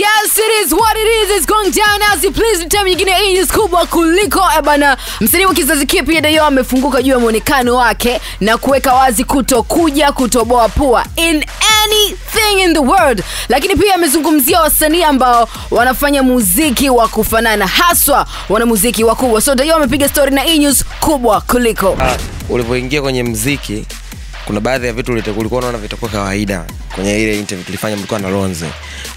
Yes, it is what it is. It's going down as you please. Time nyingine hii ni kubwa kuliko ebana. bana. Msanii wa kizazi kipya Dayo amefunguka juu ya muonekano wake na kuweka wazi kutokuja kutoboa pua in anything in the world, lakini pia amezungumzia wasanii ambao wanafanya muziki wa kufanana, haswa wana muziki wakubwa. So Dayo amepiga story na E News kubwa kuliko uh, ulivyoingia kwenye mziki kuna baadhi ya vitu ulikuwa unaona vitakuwa kawaida kwenye ile interview tulifanya mlikuwa na Lonze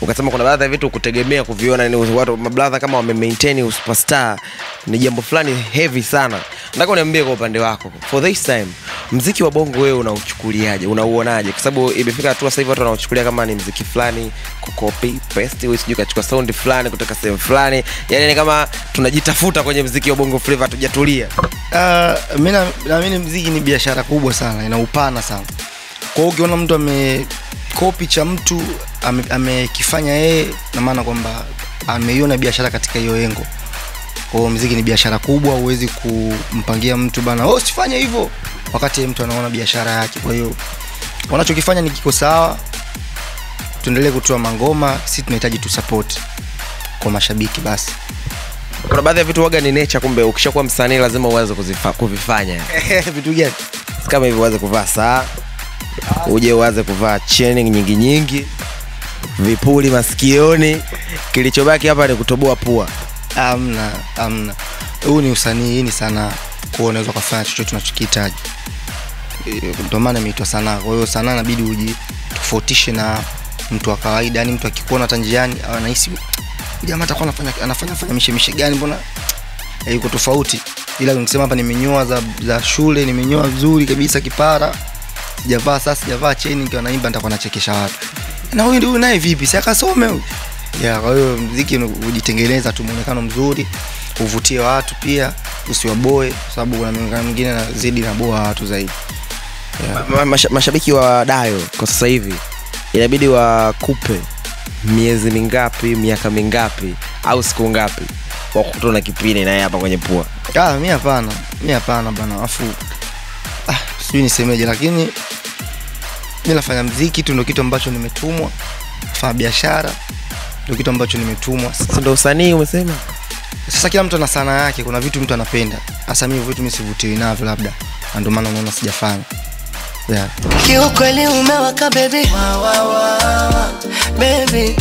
ukasema kuna baadhi ya vitu kutegemea kuviona ni watu mablaza kama wame maintain superstar ni jambo fulani heavy sana. Nataka uniambie kwa upande wako for this time mziki wa bongo wewe unauchukuliaje? Unauonaje? Kwa sababu imefika hatua sasa hivi watu wanauchukulia kama ni mziki fulani kukopi paste wewe sijui kachukua sound fulani kutoka sehemu fulani. Yani ni kama tunajitafuta kwenye mziki wa bongo flava hatujatulia Uh, mi naamini mziki ni biashara kubwa sana ina upana sana. Kwa ukiona mtu amekopi cha mtu amekifanya ame- yeye na maana kwamba ameiona biashara katika hiyo engo. Kwa hiyo mziki ni biashara kubwa huwezi kumpangia mtu bana oh, sifanye hivyo. Wakati mtu anaona biashara yake. Kwa hiyo wanachokifanya ni kiko sawa. Tuendelee kutoa mangoma si tunahitaji tu kwa mashabiki basi kuna baadhi ya vitu waga ni nature kumbe ukishakuwa msanii lazima kuzifa- kuvifanya. Vitu gani? Kama hivi uanze kuvaa saa uje uanze kuvaa cheni nyingi nyingi vipuli masikioni kilichobaki hapa ni kutoboa pua. Amna amna huu ni usanii hii ni sanaa. Kuwa unaweza ukafanya chochote unachokihitaji. Eh, ndio maana imeitwa sanaa. Kwa hiyo sanaa inabidi ujitofautishe na mtu wa kawaida. Yani mtu akikuona hata njiani anahisi "Huyu jamaa atakuwa anafanya anafanya fanya mishemishe gani mbona eh, yuko tofauti. Ila nikisema hapa nimenyoa za, za shule nimenyoa vizuri kabisa kipara sijavaa saa sijavaa cheni nikiwa naimba nitakuwa nachekesha watu na huyu huyu naye vipi? Si akasome huyu. Ya kwa hiyo mziki ni ujitengeneza tu muonekano mzuri uvutie watu pia usiwaboe kwa sababu kuna mionekano mingine nazidi naboa watu zaidi. Yeah. Ma- ma, mashabiki wa dayo kwa sasa hivi inabidi wakupe miezi mingapi miaka mingapi au siku ngapi wakutona kipini naye hapa kwenye pua? Ah, mi hapana mi hapana bana afu ah, sijui nisemeje lakini mi nafanya mziki tu ndo kitu ambacho nimetumwa fanya biashara ndo kitu ambacho nimetumwa. Si ndo usanii umesema? Sasa kila mtu ana sanaa yake kuna vitu mtu anapenda. Hasa mi vitu mi sivutiwi navyo labda na ndio maana unaona sijafanya. Yeah. kiukweli umewaka bebi bebi